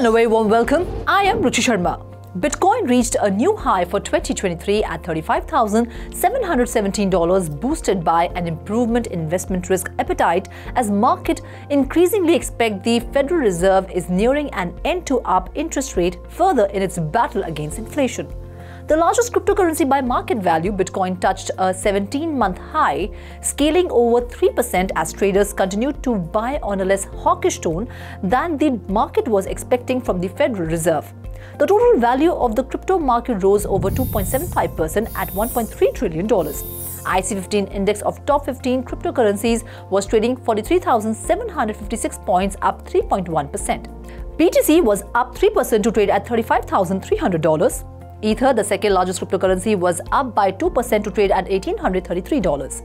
and a very warm welcome. I am Ruchi Sharma. Bitcoin reached a new high for 2023 at $35,717, boosted by an improvement in investment risk appetite as market increasingly expect the Federal Reserve is nearing an end to up interest rate further in its battle against inflation. The largest cryptocurrency by market value, Bitcoin touched a 17 month high, scaling over 3% as traders continued to buy on a less hawkish tone than the market was expecting from the Federal Reserve. The total value of the crypto market rose over 2.75% at $1.3 trillion. IC15 index of top 15 cryptocurrencies was trading 43,756 points, up 3.1%. BTC was up 3% to trade at $35,300. Ether, the second largest cryptocurrency, was up by 2% to trade at $1,833.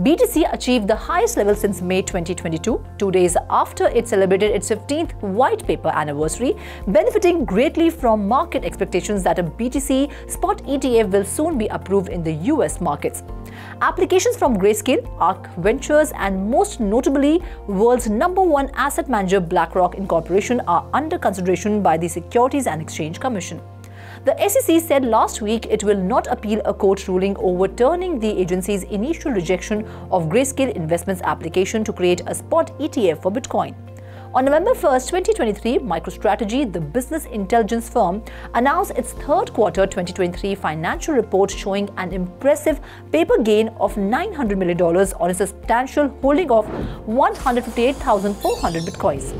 BTC achieved the highest level since May 2022, two days after it celebrated its 15th white paper anniversary, benefiting greatly from market expectations that a BTC spot ETF will soon be approved in the US markets. Applications from Grayscale, ARK Ventures, and most notably, world's number one asset manager BlackRock Incorporation are under consideration by the Securities and Exchange Commission. The SEC said last week it will not appeal a court ruling overturning the agency's initial rejection of Grayscale Investments' application to create a spot ETF for Bitcoin. On November 1, 2023, MicroStrategy, the business intelligence firm, announced its third quarter 2023 financial report showing an impressive paper gain of $900 million on a substantial holding of 158,400 bitcoins.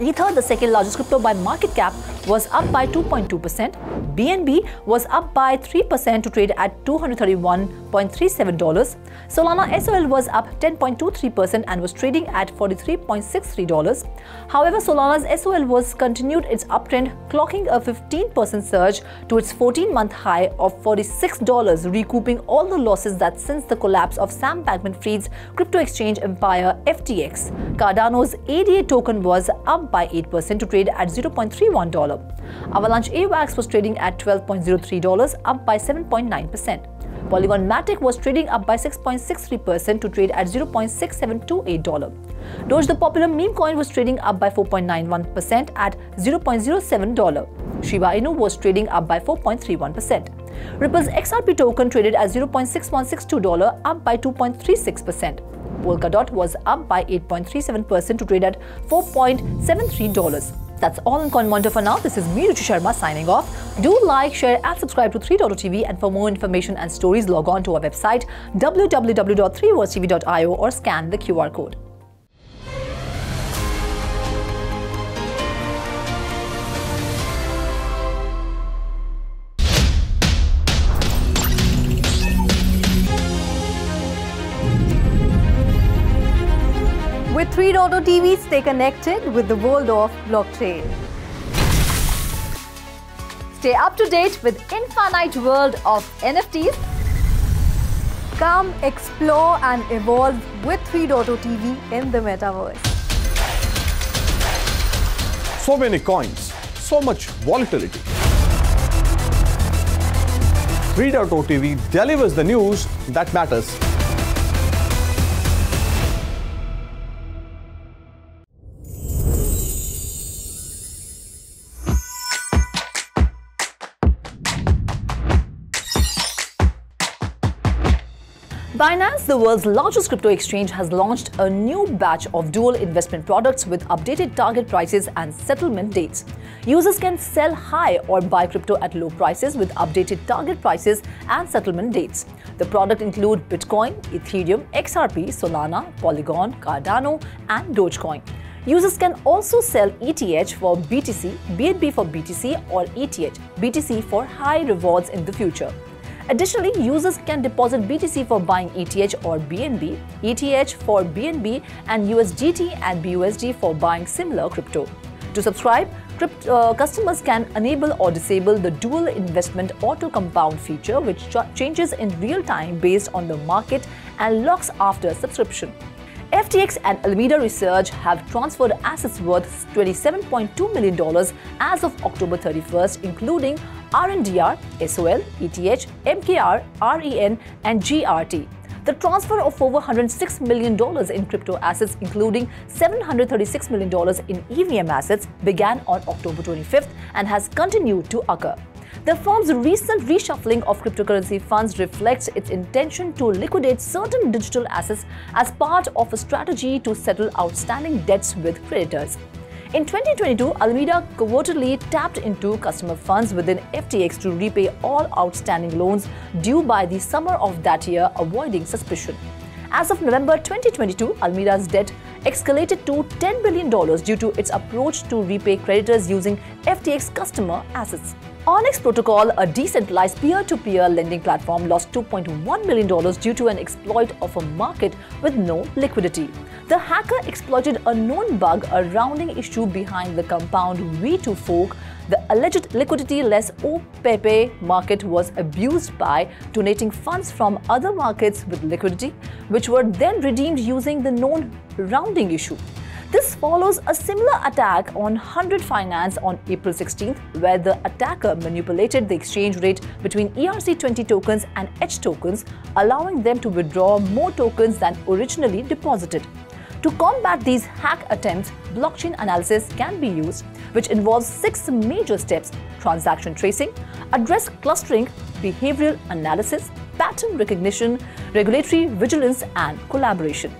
Ether, the second largest crypto by market cap, was up by 2.2%. BNB was up by 3% to trade at $231.37. Solana SOL was up 10.23% and was trading at $43.63. However, Solana's SOL was continued its uptrend, clocking a 15% surge to its 14-month high of $46, recouping all the losses that since the collapse of Sam Bankman-Fried's crypto exchange empire FTX. Cardano's ADA token was up by 8% to trade at $0.31. Avalanche AVAX was trading at $12.03, up by 7.9%. Polygon Matic was trading up by 6.63% to trade at $0.6728. Doge, the popular meme coin, was trading up by 4.91% at $0.07. Shiba Inu was trading up by 4.31%. Ripple's XRP token traded at $0.6162, up by 2.36%. Polkadot was up by 8.37% to trade at $4.73. That's all in Coin Monitor for now. This is me, Ruchi Sharma, signing off. Do like, share, and subscribe to 3.TV. And for more information and stories, log on to our website www.3wordstv.io or scan the QR code. With 3.0 stay connected with the world of blockchain. Stay up to date with infinite world of NFTs. Come explore and evolve with 3.0 TV in the metaverse. So many coins, so much volatility. 3.0 TV delivers the news that matters. Binance, the world's largest crypto exchange, has launched a new batch of dual investment products with updated target prices and settlement dates. Users can sell high or buy crypto at low prices with updated target prices and settlement dates. The product include Bitcoin, Ethereum, XRP, Solana, Polygon, Cardano, and Dogecoin. Users can also sell ETH for BTC, BNB for BTC, or ETH, BTC for high rewards in the future. Additionally, users can deposit BTC for buying ETH or BNB, ETH for BNB, and USDT and BUSD for buying similar crypto. To subscribe, crypt, uh, customers can enable or disable the dual investment auto compound feature, which ch- changes in real time based on the market and locks after subscription. FTX and Alameda Research have transferred assets worth $27.2 million as of October 31st, including RNDR, SOL, ETH, MKR, REN, and GRT. The transfer of over $106 million in crypto assets, including $736 million in EVM assets, began on October 25th and has continued to occur. The firm's recent reshuffling of cryptocurrency funds reflects its intention to liquidate certain digital assets as part of a strategy to settle outstanding debts with creditors. In 2022, Alameda covertly tapped into customer funds within FTX to repay all outstanding loans due by the summer of that year, avoiding suspicion. As of November 2022, Alameda's debt escalated to $10 billion due to its approach to repay creditors using FTX customer assets. Onyx Protocol, a decentralized peer-to-peer lending platform, lost $2.1 million due to an exploit of a market with no liquidity. The hacker exploited a known bug, a rounding issue behind the compound V2 fork. The alleged liquidity-less OPEPE market was abused by donating funds from other markets with liquidity, which were then redeemed using the known rounding issue. This follows a similar attack on 100 Finance on April 16th, where the attacker manipulated the exchange rate between ERC20 tokens and ETH tokens, allowing them to withdraw more tokens than originally deposited. To combat these hack attempts, blockchain analysis can be used, which involves six major steps transaction tracing, address clustering, behavioral analysis, pattern recognition, regulatory vigilance, and collaboration.